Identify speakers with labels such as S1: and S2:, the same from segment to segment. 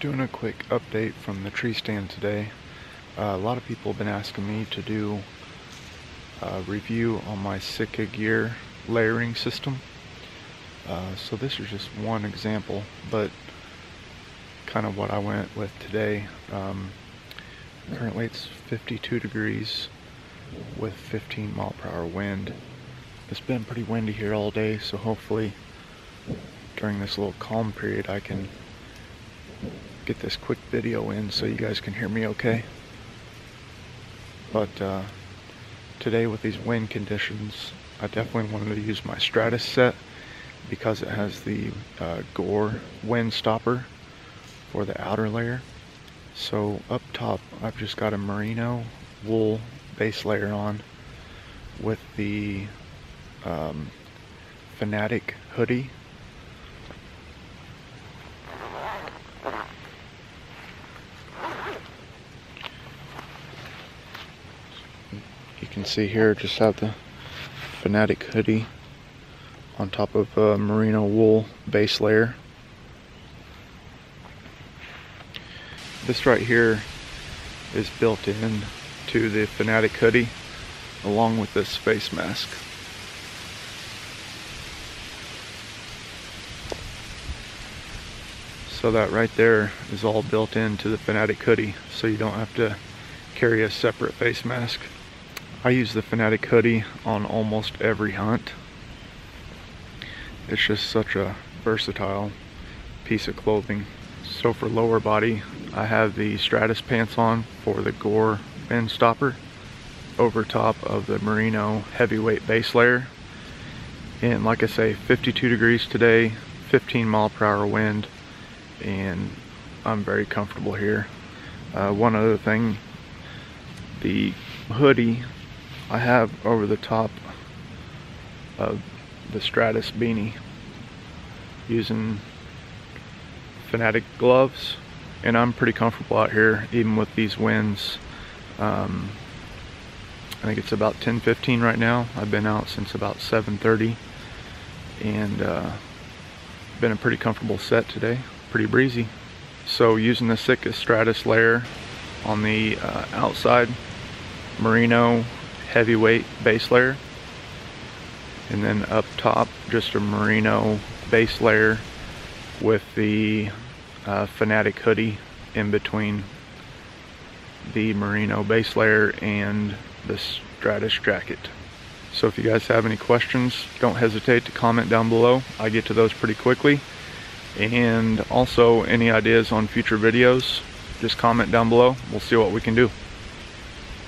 S1: Doing a quick update from the tree stand today. Uh, a lot of people have been asking me to do a review on my Sitka gear layering system. Uh, so this is just one example, but kind of what I went with today. Um, currently it's 52 degrees with 15 mile per hour wind. It's been pretty windy here all day, so hopefully during this little calm period I can get this quick video in so you guys can hear me okay. But uh, today with these wind conditions, I definitely wanted to use my Stratus set because it has the uh, Gore wind stopper for the outer layer. So up top, I've just got a merino wool base layer on with the um, Fanatic hoodie you can see here just have the Fanatic hoodie on top of a merino wool base layer. This right here is built in to the Fanatic hoodie along with this face mask. So that right there is all built into the Fanatic hoodie so you don't have to carry a separate face mask. I use the Fanatic hoodie on almost every hunt. It's just such a versatile piece of clothing. So for lower body, I have the Stratus pants on for the Gore wind stopper over top of the Merino heavyweight base layer. And like I say, 52 degrees today, 15 mile per hour wind, and I'm very comfortable here. Uh, one other thing, the hoodie I have over the top of the Stratus beanie using Fanatic gloves and I'm pretty comfortable out here even with these winds. Um, I think it's about 10:15 right now. I've been out since about 7:30 and uh, been a pretty comfortable set today. Pretty breezy. So using the Sitka Stratus layer on the uh, outside merino heavyweight base layer and then up top just a merino base layer with the uh, Fanatic hoodie in between the merino base layer and the Stratus jacket. So if you guys have any questions, don't hesitate to comment down below. I get to those pretty quickly. And also any ideas on future videos, just comment down below. We'll see what we can do.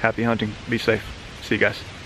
S1: Happy hunting. Be safe. See you guys.